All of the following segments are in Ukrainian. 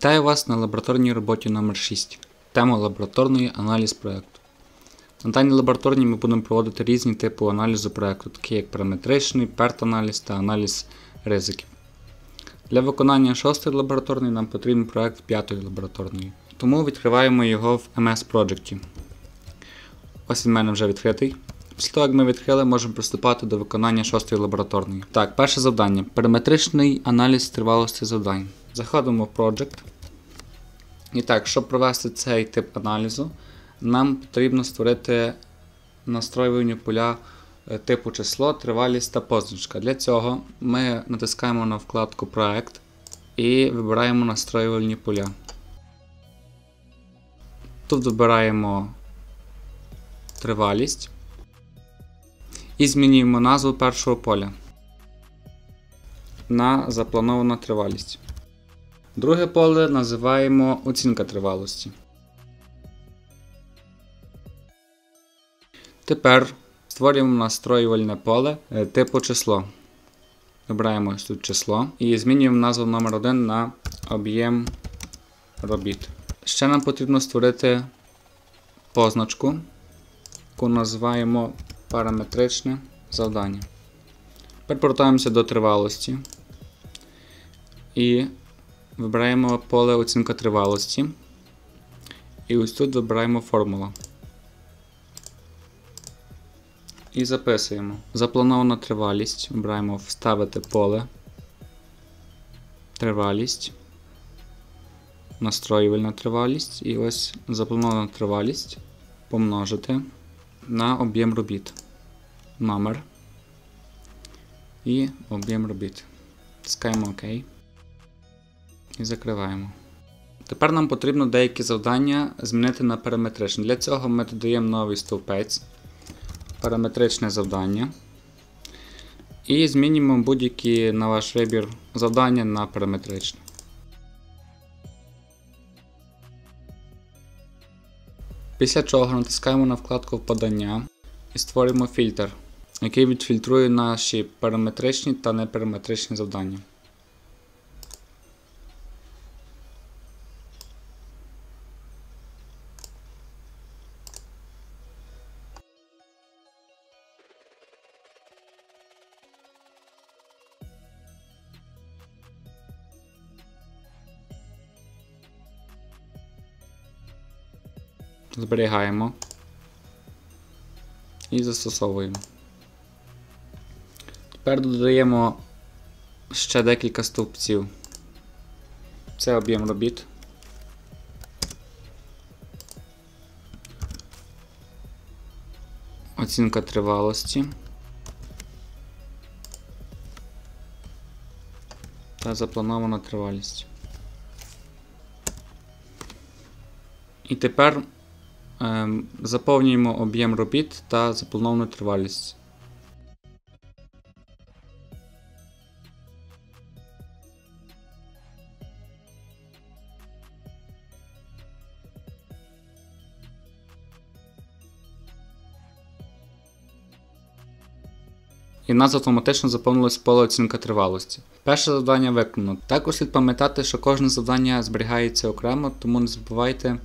Вітаю вас на лабораторній роботі номер 6 Тема лабораторної аналіз проєкту. На даній лабораторній ми будемо проводити різні типи аналізу проєкту, такі як параметричний, перт-аналіз та аналіз ризиків. Для виконання шостої лабораторної нам потрібен проєкт п'ятої лабораторної. Тому відкриваємо його в MS Project. Ось він в мене вже відкритий. Після того, як ми відкрили, можемо приступати до виконання шостої лабораторної. Так, перше завдання. Параметричний аналіз тривалості завдань. Заходимо в Project. І так, щоб провести цей тип аналізу, нам потрібно створити настроювання поля е, типу число, тривалість та позначка. Для цього ми натискаємо на вкладку Проект і вибираємо настроювальні поля. Тут вибираємо тривалість і змінюємо назву першого поля на запланована тривалість. Друге поле називаємо оцінка тривалості. Тепер створюємо настроювальне поле е, типу число. Вибираємо тут число і змінюємо назву номер 1 на об'єм робіт. Ще нам потрібно створити позначку, яку називаємо параметричне завдання. Тепер повертаємося до тривалості і вибираємо поле оцінка тривалості. І ось тут вибираємо формула. І записуємо. Запланована тривалість. Вибираємо вставити поле. Тривалість. Настроювальна тривалість. І ось запланована тривалість помножити на об'єм робіт. Номер. І об'єм робіт. Тискаємо ОК. І закриваємо. Тепер нам потрібно деякі завдання змінити на параметричне. Для цього ми додаємо новий стовпець, параметричне завдання. І змінюємо будь-які на ваш вибір завдання на параметричне. Після чого натискаємо на вкладку Подання і створюємо фільтр, який відфільтрує наші параметричні та непараметричні завдання. Зберігаємо і застосовуємо. Тепер додаємо ще декілька стовпців. Це об'єм робіт. Оцінка тривалості. Та запланована тривалість. І тепер заповнюємо об'єм робіт та заплановану тривалість. І в нас автоматично заповнилось поле оцінка тривалості. Перше завдання виконано. Також слід пам'ятати, що кожне завдання зберігається окремо, тому не забувайте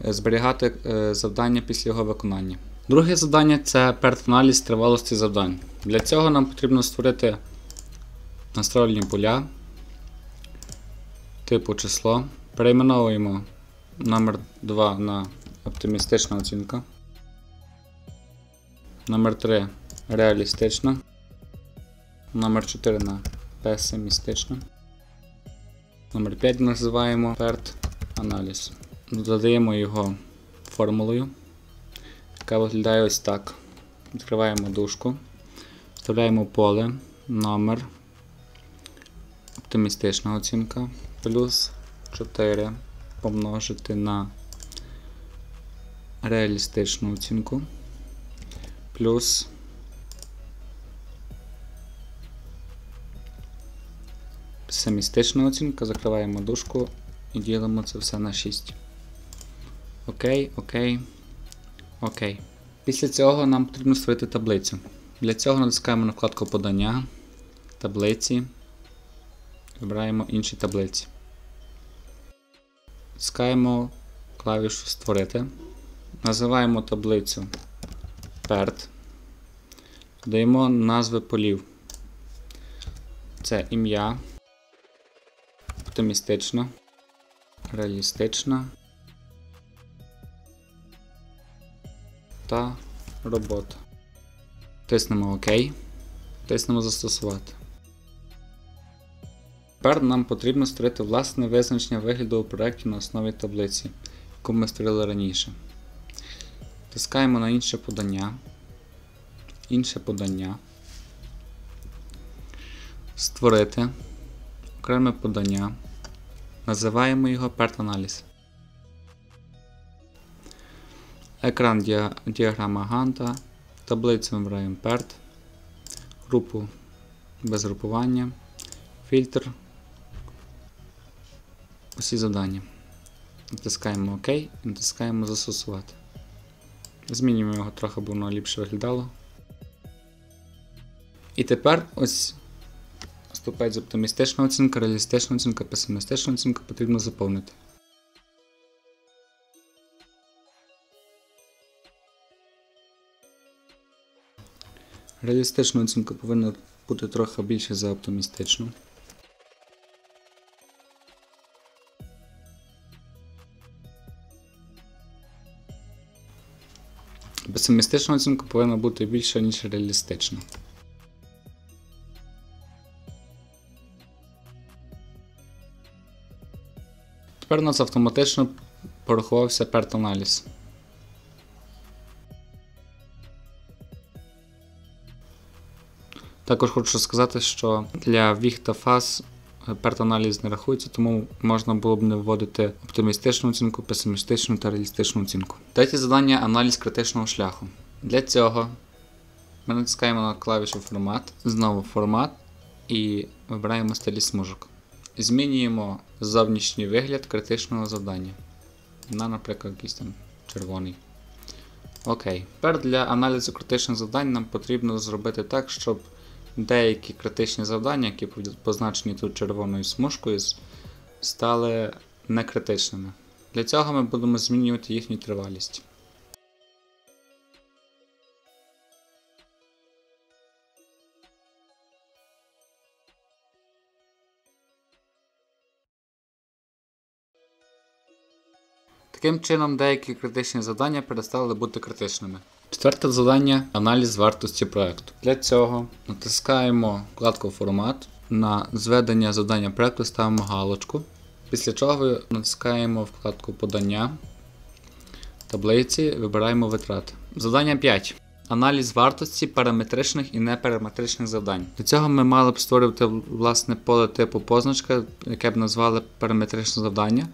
зберігати е, завдання після його виконання. Друге завдання це перт-аналіз тривалості завдань. Для цього нам потрібно створити настроєння поля типу число. Перейменовуємо номер 2 на оптимістична оцінка. Номер 3 реалістична. Номер 4 на песимістична. Номер 5 називаємо перт аналіз. Додаємо його формулою, яка виглядає ось так. Відкриваємо дужку, вставляємо поле, номер, оптимістична оцінка, плюс 4 помножити на реалістичну оцінку, плюс Песимістична оцінка, закриваємо дужку і ділимо це все на 6. Окей, окей, окей. Після цього нам потрібно створити таблицю. Для цього натискаємо на вкладку подання, таблиці, вибираємо інші таблиці. Скаємо клавішу Створити. Називаємо таблицю PERT. Даємо назви полів. Це ім'я, оптимістична, реалістична та робота. Тиснемо ОК. Тиснемо Застосувати. Тепер нам потрібно створити власне визначення вигляду у проєкті на основі таблиці, яку ми створили раніше. Тискаємо на інше подання. Інше подання. Створити окреме подання. Називаємо його PERT-аналіз. Екран діаграма Ганта. Таблицю вибираємо PERT. Групу без групування. Фільтр. Усі завдання. Натискаємо ОК і натискаємо Застосувати. Змінюємо його трохи, бо воно ліпше виглядало. І тепер ось ступець оптимістична оцінка, реалістична оцінка, песимістична оцінка потрібно заповнити. Реалістична оцінка повинна бути трохи більше за оптимістичну. Песимістична оцінка повинна бути більша, ніж реалістична. Тепер у нас автоматично порахувався PERT-аналіз. Також хочу сказати, що для віг та фаз PERT-аналіз не рахується, тому можна було б не вводити оптимістичну оцінку, песимістичну та реалістичну оцінку. Третє завдання аналіз критичного шляху. Для цього ми натискаємо на клавішу формат, знову формат і вибираємо стилі смужок. Змінюємо зовнішній вигляд критичного завдання. На, наприклад, якийсь там червоний. Окей. Тепер для аналізу критичних завдань нам потрібно зробити так, щоб деякі критичні завдання, які позначені тут червоною смужкою, стали некритичними. Для цього ми будемо змінювати їхню тривалість. Таким чином, деякі критичні завдання перестали бути критичними. Четверте завдання аналіз вартості проекту. Для цього натискаємо вкладку Формат. На зведення завдання проекту ставимо галочку. Після чого натискаємо вкладку Подання таблиці, вибираємо витрати. Завдання 5. Аналіз вартості параметричних і непераметричних завдань. Для цього ми мали б створювати власне поле типу позначка, яке б назвали параметричне завдання.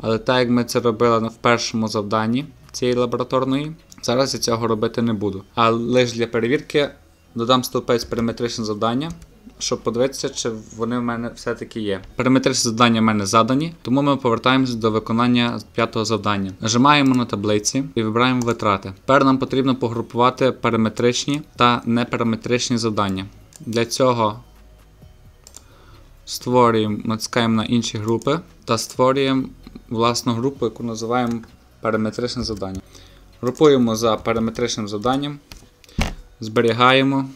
Але так як ми це робили в першому завданні цієї лабораторної, зараз я цього робити не буду. А лише для перевірки додам стовпець параметричне завдання, щоб подивитися, чи вони в мене все-таки є. Параметричні завдання в мене задані, тому ми повертаємося до виконання п'ятого завдання. Нажимаємо на таблиці і вибираємо витрати. Тепер нам потрібно погрупувати параметричні та непараметричні завдання. Для цього створюємо, натискаємо на інші групи та створюємо власну групу, яку називаємо параметричне завдання. Групуємо за параметричним завданням, зберігаємо,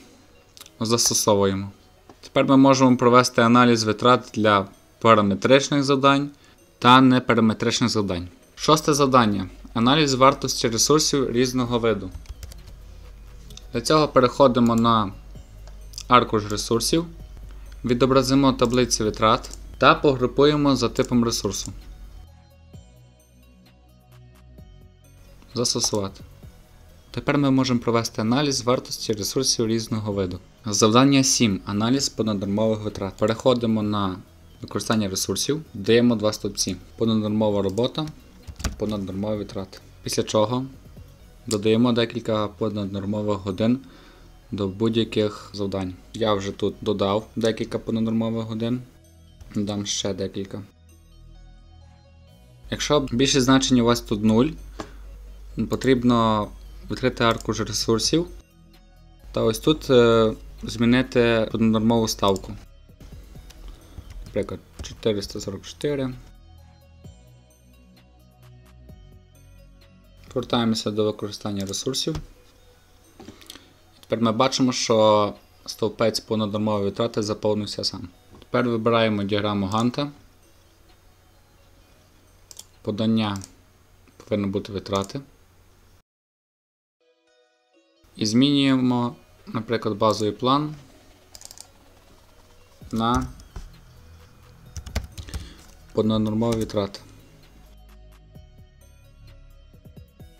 застосовуємо. Тепер ми можемо провести аналіз витрат для параметричних завдань та непараметричних завдань. Шосте завдання. Аналіз вартості ресурсів різного виду. Для цього переходимо на аркуш ресурсів, відобразимо таблиці витрат та погрупуємо за типом ресурсу. Застосувати. Тепер ми можемо провести аналіз вартості ресурсів різного виду. Завдання 7. Аналіз понаднормових витрат. Переходимо на використання ресурсів, додаємо два стовпці: понаднормова робота і понаднормові витрати. Після чого додаємо декілька понаднормових годин до будь-яких завдань. Я вже тут додав декілька понаднормових годин, дам ще декілька. Якщо більше значення у вас тут 0, потрібно відкрити аркуш ресурсів. Та ось тут е, змінити нормову ставку. Наприклад, 444. Повертаємося до використання ресурсів. Тепер ми бачимо, що стовпець понаднормової витрати заповнився сам. Тепер вибираємо діаграму Ганта. Подання повинно бути витрати. І змінюємо, наприклад, базовий план на понаднормові витрати.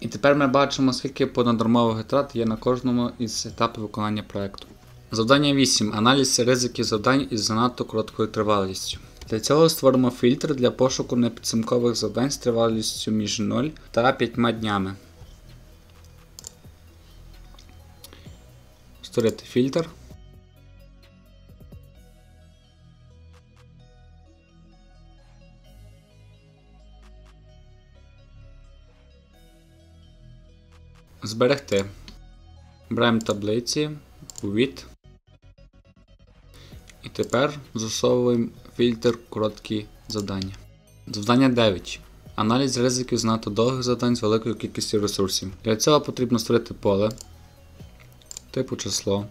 І тепер ми бачимо, скільки понаднормових витрат є на кожному із етапів виконання проєкту. Завдання 8. Аналіз ризиків завдань із занадто короткою тривалістю. Для цього створимо фільтр для пошуку непідсумкових завдань з тривалістю між 0 та 5 днями. Створити фільтр. Зберегти. Беремо таблиці, від. І тепер засовуємо фільтр короткі завдання. Завдання 9. Аналіз ризиків з надто довгих завдань з великою кількістю ресурсів. Для цього потрібно створити поле, типу число,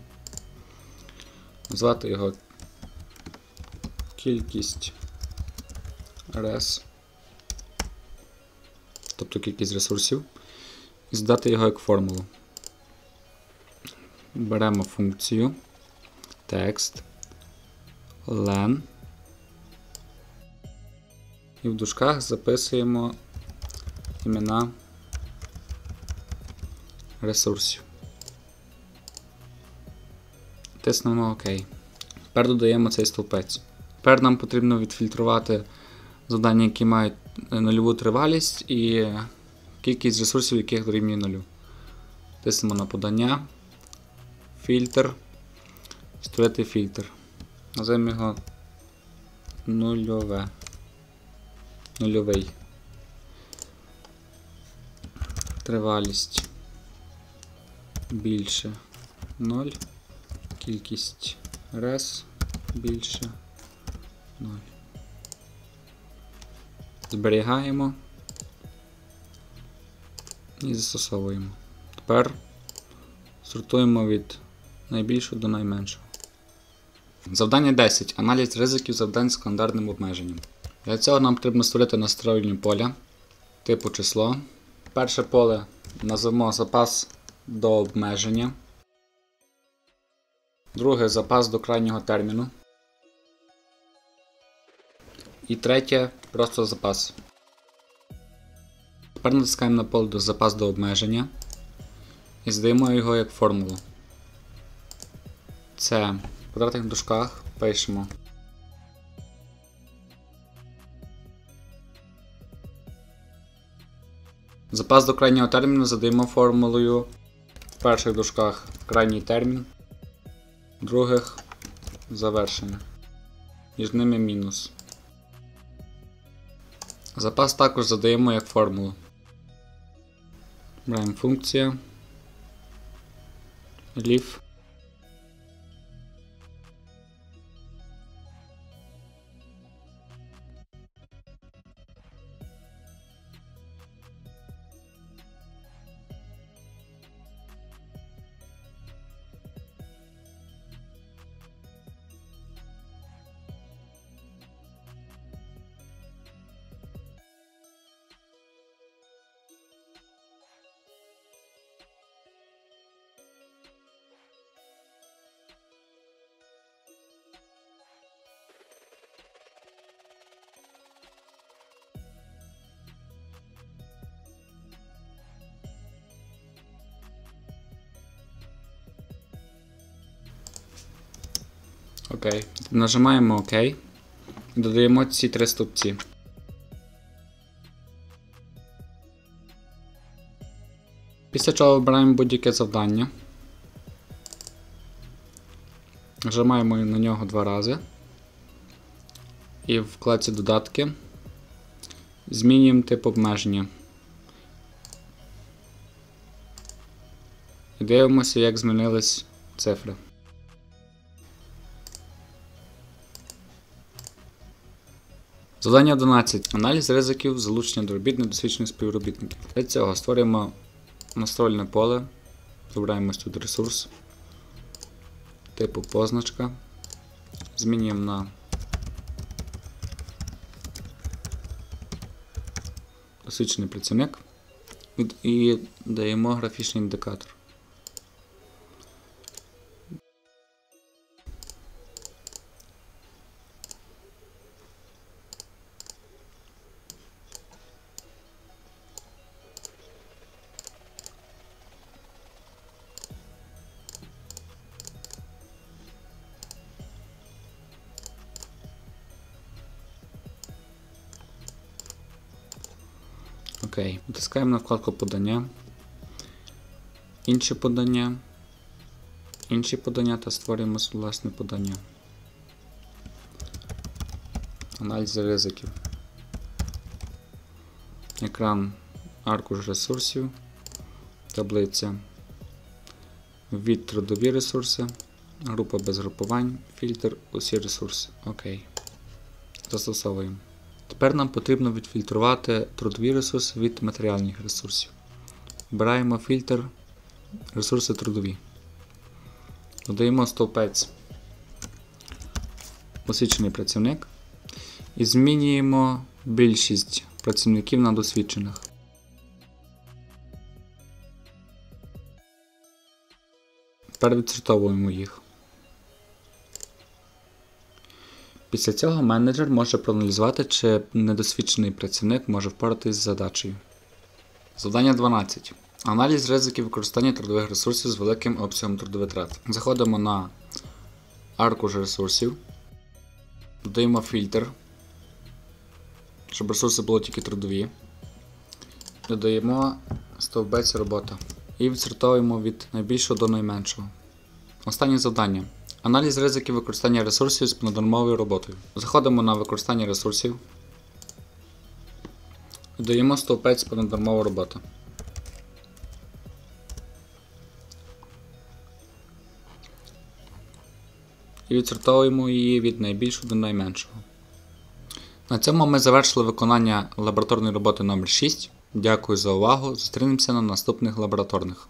назвати його кількість рес, тобто кількість ресурсів, і здати його як формулу. Беремо функцію текст len і в дужках записуємо імена ресурсів. Тиснемо ОК. Тепер додаємо цей стовпець. Тепер нам потрібно відфільтрувати завдання, які мають нульову тривалість і кількість ресурсів, яких дорівнює нулю. Тиснемо на подання, фільтр, створити фільтр. Називаємо його нульове. Нульовий. Тривалість більше 0. Кількість рес більше 0. Зберігаємо і застосовуємо. Тепер сортуємо від найбільшого до найменшого. Завдання 10. Аналіз ризиків завдань з обмеженням. Для цього нам потрібно створити настроєння поля типу число. Перше поле назвемо запас до обмеження. Друге запас до крайнього терміну. І третє просто запас. Тепер натискаємо на поле до запас до обмеження і здаємо його як формулу. Це в квадратних дужках пишемо. Запас до крайнього терміну задаємо формулою в перших дужках крайній термін, других завершення. Між ними мінус. Запас також задаємо як формулу. Браємо функція leaf Окей. Нажимаємо ОК додаємо ці три стовпці. Після чого вибираємо будь-яке завдання. Нажимаємо на нього два рази. І в вкладці додатки змінюємо тип обмеження. І дивимося, як змінились цифри. Завдання 11. Аналіз ризиків залучення до робіт недосвідчених співробітників. Для цього створюємо настроєне поле. Вибираємо тут ресурс. Типу позначка. Змінюємо на досвідчений працівник і даємо графічний індикатор. Окей. Натискаємо на вкладку подання. Інші подання. Інші подання та створюємо власне подання. Аналіз ризиків. Екран аркуш ресурсів. Таблиця. Від трудові ресурси. Група без групувань. Фільтр усі ресурси. Окей. Застосовуємо. Тепер нам потрібно відфільтрувати трудові ресурси від матеріальних ресурсів. Вибираємо фільтр ресурси трудові. Додаємо стовпець освічений працівник і змінюємо більшість працівників на досвідчених. Тепер відсортовуємо їх. Після цього менеджер може проаналізувати, чи недосвідчений працівник може впоратись з задачею. Завдання 12. Аналіз ризиків використання трудових ресурсів з великим обсягом трудовитрат. Заходимо на аркуш ресурсів, додаємо фільтр, щоб ресурси були тільки трудові. Додаємо стовбець робота і відсортовуємо від найбільшого до найменшого. Останнє завдання. Аналіз ризиків використання ресурсів з понаднормовою роботою. Заходимо на використання ресурсів. Додаємо стовпець понаднормова робота. І відсортовуємо її від найбільшого до найменшого. На цьому ми завершили виконання лабораторної роботи номер 6 Дякую за увагу. Зустрінемося на наступних лабораторних.